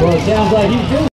Well, it sounds like he's doing